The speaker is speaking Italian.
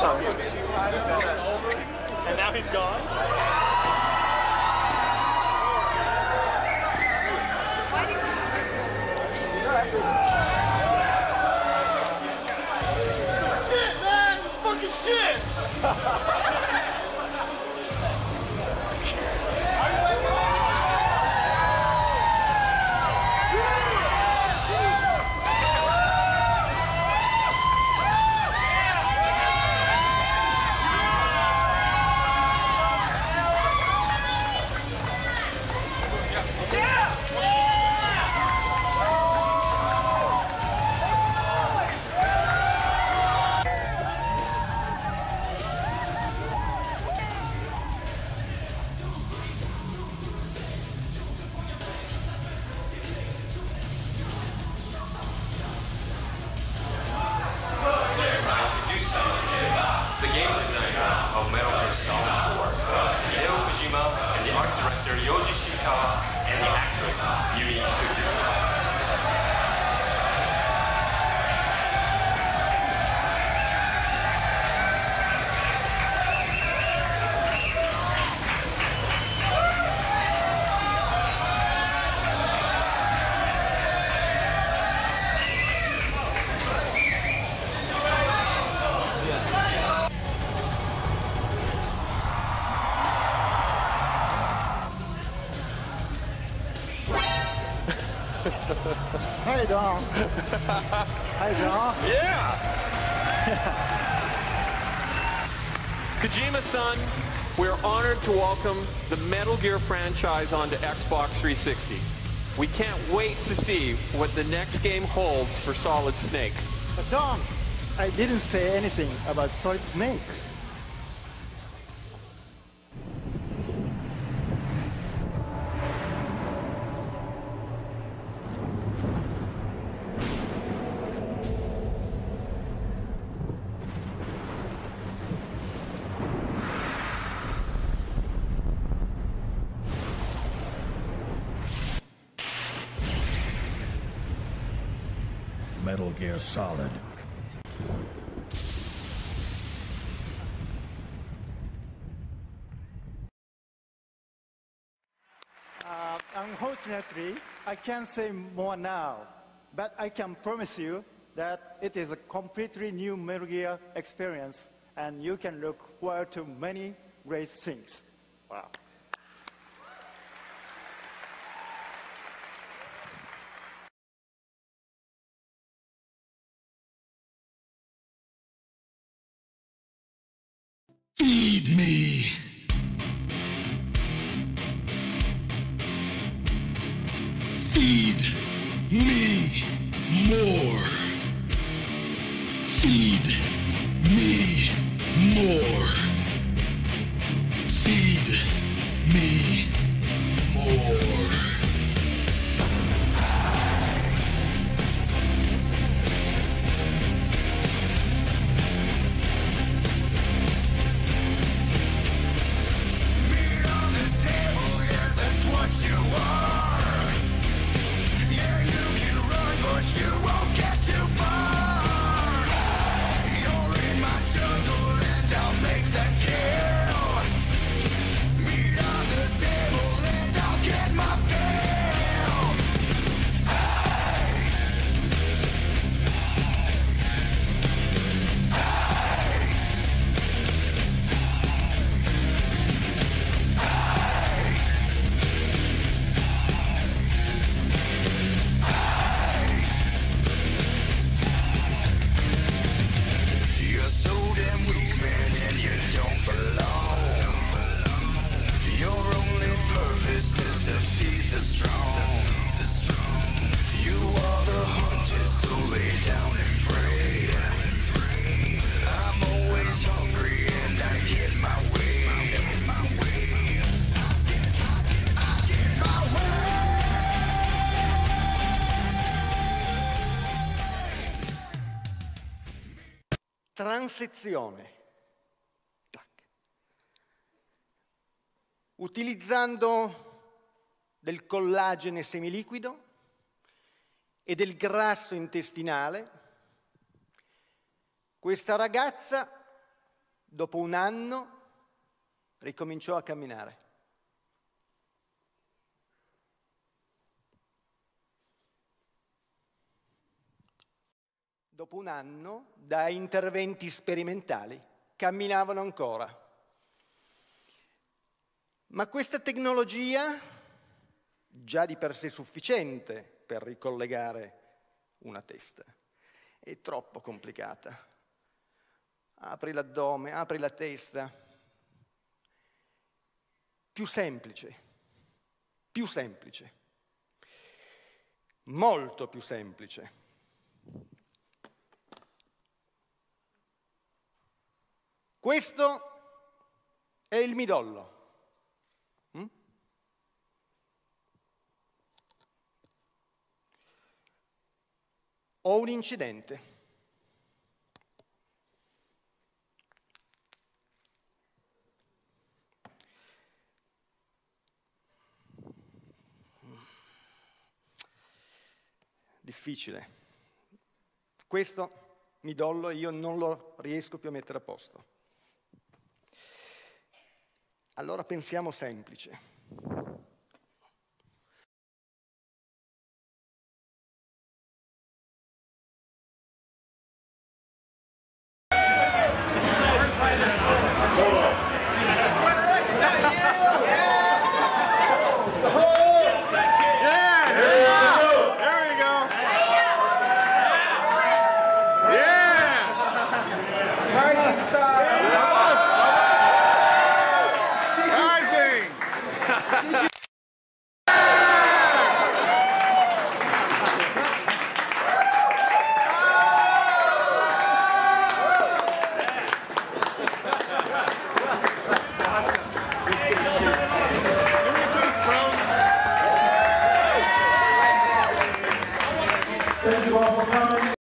son. And now he's gone. Shit, man! Fucking shit! Yoji Shikawa, and the actress Yumi Kikuchi. Hi, Don. Hi, Don. Yeah! Kojima-san, we're honored to welcome the Metal Gear franchise onto Xbox 360. We can't wait to see what the next game holds for Solid Snake. But Don, I didn't say anything about Solid Snake. Metal Gear Solid. Uh, unfortunately, I can't say more now, but I can promise you that it is a completely new Metal Gear experience, and you can look forward to many great things. Wow. Feed me. Feed me more. Feed me Transizione. Tac. Utilizzando del collagene semiliquido e del grasso intestinale, questa ragazza Dopo un anno ricominciò a camminare. Dopo un anno, da interventi sperimentali, camminavano ancora. Ma questa tecnologia, già di per sé sufficiente per ricollegare una testa, è troppo complicata. Apri l'addome, apri la testa. Più semplice, più semplice, molto più semplice. Questo è il midollo. Mm? Ho un incidente. Difficile. Questo midollo io non lo riesco più a mettere a posto. Allora pensiamo semplice.